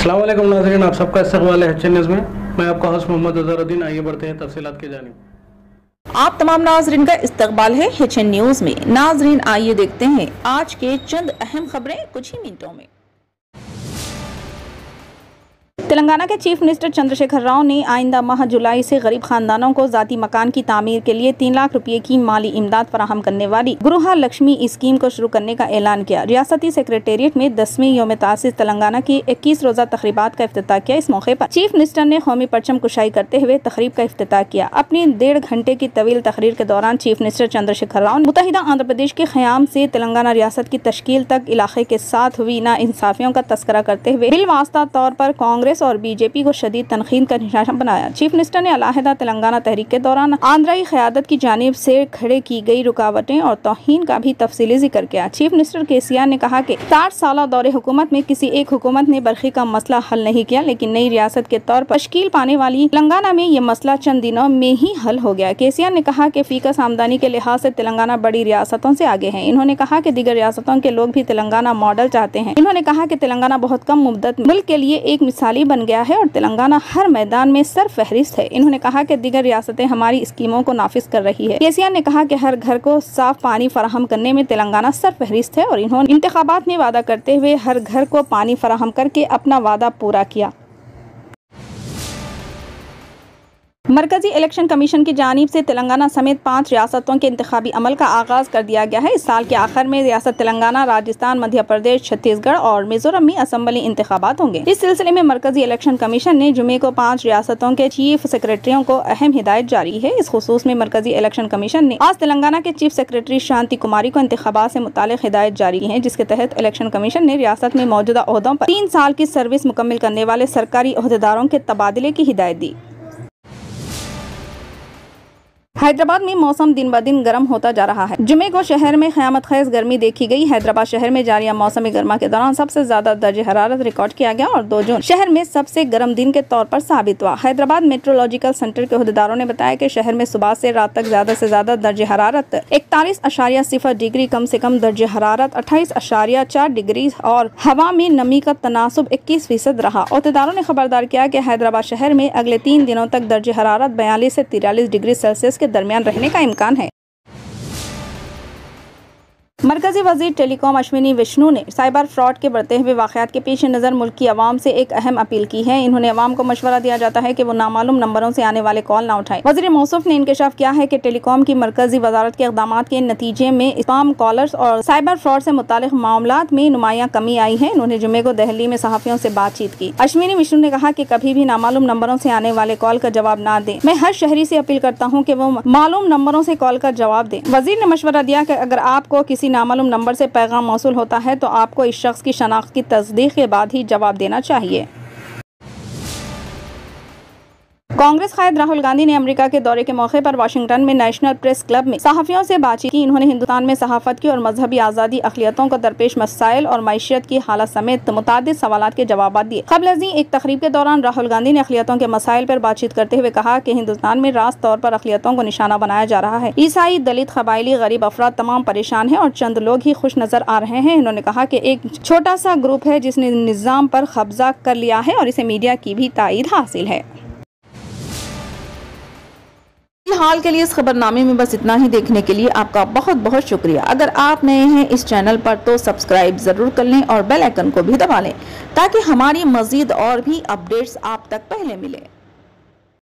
अल्लाम नाजरीन, आप सबका इस्तकबाल है एच में। मैं आपका हौस मोहम्मद अजहरुद्दीन, आइए बढ़ते हैं तफसीत की जानी आप तमाम नाजरीन का इस्तकबाल है एच न्यूज़ में। नाजरीन, आइए देखते हैं आज के चंद अहम खबरें कुछ ही मिनटों में। तेलंगाना के चीफ मिनिस्टर चंद्रशेखर राव ने आइंदा माह जुलाई से गरीब खानदानों को जाती मकान की तामीर के लिए तीन लाख रुपए की माली इमदाद फराहम करने वाली गृह लक्ष्मी स्कीम को शुरू करने का ऐलान किया। रियासती सेक्रेटेरिएट में दसवीं योम तासिस तेलंगाना की इक्कीस रोजा तकरीबा का अफ्ताह किया। इस मौके आरोप चीफ मिनिस्टर ने कौमी परचम कुशाई करते हुए तकरीब का अफ्ताह किया। अपनी डेढ़ घंटे की तवील तकरीर के दौरान चीफ मिनिस्टर चंद्रशेखर राव मुतहिदा आंध्र प्रदेश के क्याम ऐसी तेलंगाना रियासत की तश्कील तक इलाके के साथ हुई ना इंसाफियों का तस्करा करते हुए बिलवास्ता तौर पर कांग्रेस कांग्रेस और बीजेपी को शदीद तनखीद का निशाना बनाया। चीफ मिनिस्टर ने अलाहदा तेलंगाना तहरीक के दौरान आंध्राई क्यादत की जानब से खड़े की गई रुकावटें और तोहन का भी तफसीली ज़िक्र किया। चीफ मिनिस्टर के ने कहा कि साठ साल दौरे हुकूमत में किसी एक हुकूमत ने बरखी का मसला हल नहीं किया, लेकिन नई रियासत के तौर पर तश्कील पाने वाली तेलंगाना में ये मसला चंद दिनों में ही हल हो गया। के सी आर ने कहा कि फीकस आमदनी के लिहाज से तेलंगाना बड़ी रियासतों से आगे है। इन्होंने कहा कि दीगर रियासतों के लोग भी तेलंगाना मॉडल चाहते हैं। इन्होंने कहा कि तेलंगाना बहुत कम मुद्दत मुल्क के लिए एक मिसाली बन गया है और तेलंगाना हर मैदान में सर फहरिस्त है। इन्होंने कहा कि दीगर रियासतें हमारी स्कीमों को नाफिज कर रही है। केसीआर ने कहा कि हर घर को साफ़ पानी फराहम करने में तेलंगाना सर फहरिस्त है और इन्होंने इंतबात में वादा करते हुए हर घर को पानी फराहम करके अपना वादा पूरा किया। मरकजी इलेक्शन कमीशन की जानब से तेलंगाना समेत पाँच रियासतों के इंतबी अमल का आगाज़ कर दिया गया है। इस साल के आखिर में रियासत तेलंगाना, राजस्थान, मध्य प्रदेश, छत्तीसगढ़ और मिजोरम में असम्बली इंतबात होंगे। इस सिलसिले में मरकजी इलेक्शन कमीशन ने जुमे को पाँच रियासतों के चीफ सेक्रेटरियों को अहम हिदायत जारी है। इस खसूस में मरकजी इलेक्शन कमीशन ने आज तेलंगाना के चीफ सेक्रेटरी शांति कुमारी को इंतबात से मुतल हिदायत जारी है, जिसके तहत इलेक्शन कमीशन ने रियासत में मौजूदा अहदों पर तीन साल की सर्विस मुकम्मल करने वाले सरकारी अहदेदारों के तबादले की हिदायत दी। हैदराबाद में मौसम दिन ब दिन गर्म होता जा रहा है। जुमे को शहर में क़यामत खैज गर्मी देखी गई। हैदराबाद शहर में जारी मौसम गर्मा के दौरान सबसे ज़्यादा दर्ज हरारत रिकॉर्ड किया गया और दो जून शहर में सबसे गर्म दिन के तौर पर साबित हुआ। हैदराबाद मेट्रोलॉजिकल सेंटर के अहदेदारों ने बताया कि शहर में सुबह से रात तक ज़्यादा से ज़्यादा दर्ज हरारत इकतालीस अशारिया सिफर डिग्री, कम से कम दर्ज हरारत अट्ठाईस अशारिया चार डिग्री और हवा में नमी का तनासब इक्कीस फ़ीसद रहा। अहदेदारों ने खबरदार किया कि हैदराबाद शहर में अगले तीन दिनों तक दर्ज हरारत बयालीस से तिरालीस डिग्री सेल्सियस के दरमियान रहने का इम्कान है। मरकजी वज़ीर टेलीकॉम अश्विनी विष्णु ने साइबर फ्रॉड के बढ़ते हुए वाकत के पेश नज़र मुल्क की आवाम से एक अहम अपील की है। इन्होंने आवाम को मशवरा दिया जाता है कि वो नामालूम नंबरों से आने वाले कॉल ना उठाएँ। वज़ीर मौसफ ने इंकशाफ किया है कि टेलीकॉम की मरकजी वजारत के इकदाम के नतीजे में स्पाम कॉलर्स और साइबर फ्रॉड से मुतल मामला में नुमाया कमी आई है। इन्होंने जुमे को दहली में सहाफ़ियों से बातचीत की। अश्विनी विष्णु ने कहा कि कभी भी नामालूम नंबरों से आने वाले कॉल का जवाब न दें। मैं हर शहरी से अपील करता हूँ कि वो मालूम नंबरों से कॉल का जवाब दें। वज़ीर ने मशवरा दिया कि अगर आपको किसी नामालूम नंबर से पैगाम मौसू होता है तो आपको इस शख्स की शनाख्त की तस्दीक के बाद ही जवाब देना चाहिए। कांग्रेस कायद राहुल गांधी ने अमेरिका के दौरे के मौके पर वाशिंगटन में नेशनल प्रेस क्लब में सहाफियों से बातचीत की। इन्होंने हिंदुस्तान में सहाफत की और मजहबी आज़ादी अखिलियतों को दरपेश मसाइल और मीशत की हालत समेत मुतद सवाल के जवाब दिए। कबल अजी एक तकरीब के दौरान राहुल गांधी ने अखिलियतों के मसाइल पर बातचीत करते हुए कहा कि हिंदुस्तान में रास्त तौर पर अखिलियतों को निशाना बनाया जा रहा है। ईसाई, दलित कबायली गरीब अफराद तमाम परेशान है और चंद लोग ही खुश नज़र आ रहे हैं। इन्होंने कहा की एक छोटा सा ग्रुप है जिसने निज़ाम पर कब्जा कर लिया है और इसे मीडिया की भी तायद हासिल है। हाल के लिए इस खबरनामे में बस इतना ही देखने के लिए आपका बहुत बहुत शुक्रिया। अगर आप नए हैं इस चैनल पर तो सब्सक्राइब ज़रूर कर लें और बेल आइकन को भी दबा लें, ताकि हमारी मज़ीद और भी अपडेट्स आप तक पहले मिले।